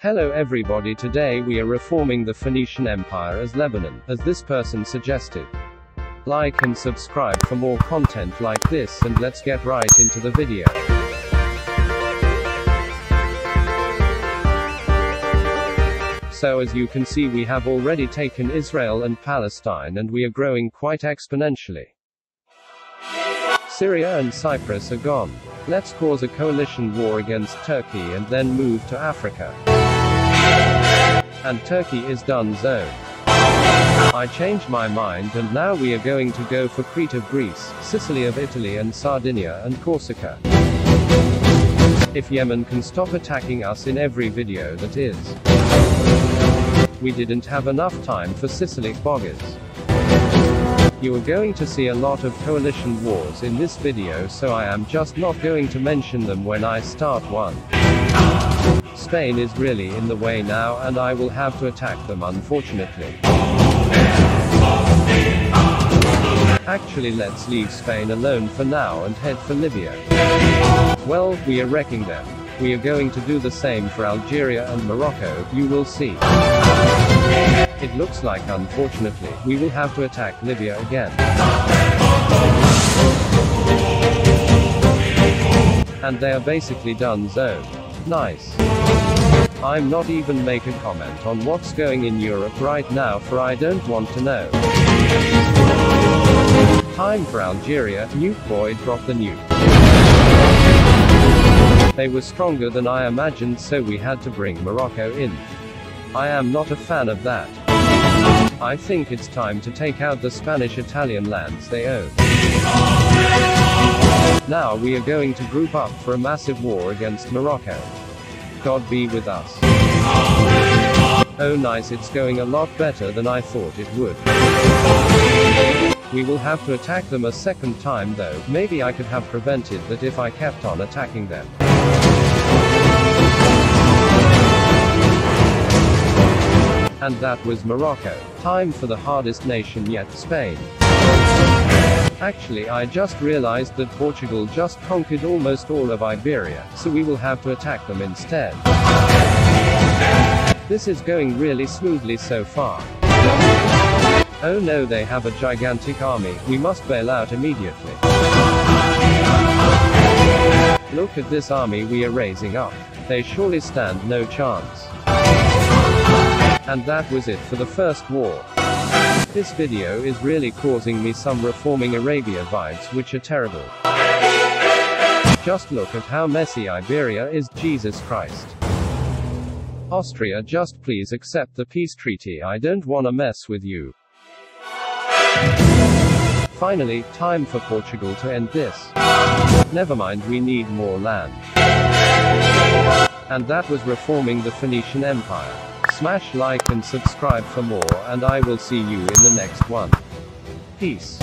Hello everybody today we are reforming the Phoenician Empire as Lebanon, as this person suggested. Like and subscribe for more content like this and let's get right into the video. So as you can see we have already taken Israel and Palestine and we are growing quite exponentially. Syria and Cyprus are gone. Let's cause a coalition war against Turkey and then move to Africa. And Turkey is done zone. I changed my mind and now we are going to go for Crete of Greece, Sicily of Italy and Sardinia and Corsica. If Yemen can stop attacking us in every video that is. We didn't have enough time for Sicilic boggers. You are going to see a lot of coalition wars in this video so I am just not going to mention them when I start one. Spain is really in the way now and I will have to attack them unfortunately. Actually let's leave Spain alone for now and head for Libya. Well, we are wrecking them. We are going to do the same for Algeria and Morocco, you will see. It looks like unfortunately, we will have to attack Libya again. And they are basically done zone. Nice. I'm not even make a comment on what's going in Europe right now for I don't want to know. Time for Algeria, nuke boy drop the nuke. They were stronger than I imagined so we had to bring Morocco in. I am not a fan of that. I think it's time to take out the Spanish-Italian lands they own. Now we are going to group up for a massive war against Morocco. God be with us. Oh nice it's going a lot better than I thought it would. We will have to attack them a second time though, maybe I could have prevented that if I kept on attacking them. And that was Morocco. Time for the hardest nation yet, Spain. Actually I just realized that Portugal just conquered almost all of Iberia, so we will have to attack them instead. This is going really smoothly so far. Oh no they have a gigantic army, we must bail out immediately. Look at this army we are raising up. They surely stand no chance. And that was it for the first war. This video is really causing me some reforming Arabia vibes which are terrible. Just look at how messy Iberia is, Jesus Christ. Austria just please accept the peace treaty I don't wanna mess with you. Finally, time for Portugal to end this. Never mind we need more land. And that was reforming the Phoenician Empire. Smash like and subscribe for more and I will see you in the next one. Peace.